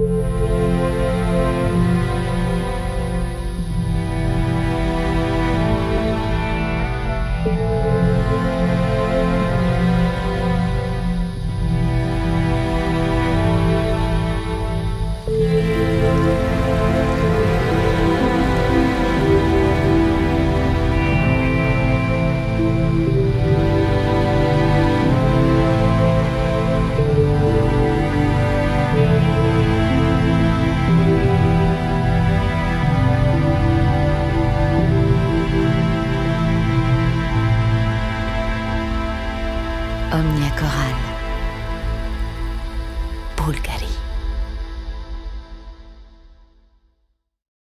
Música Omnia Coral. Bulgarie.